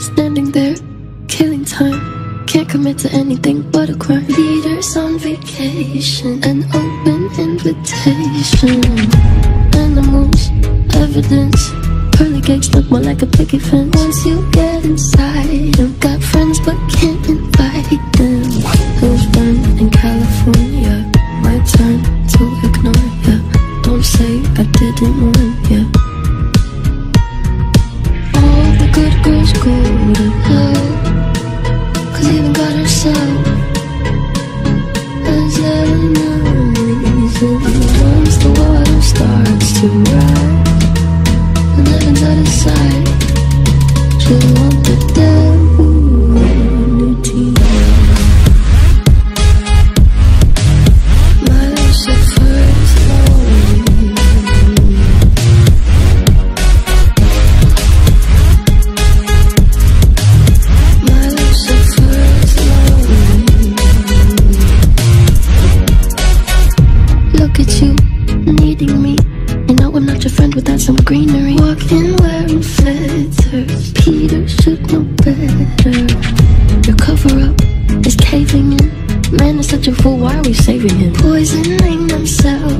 Standing there, killing time. Can't commit to anything but a crime. Peter's on vacation, an open invitation. Animals, evidence. Pearly gates look more like a picket fence. Once you get inside, you've got friends but can't invite them. Who's burn in California. My turn to ignore ya. Don't say I didn't warn even God herself enemies. And once the water starts to rise, and heaven's out of sight, she'll want the devil Peter should know better. Your cover up is caving in. Man is such a fool, why are we saving him? Poisoning themselves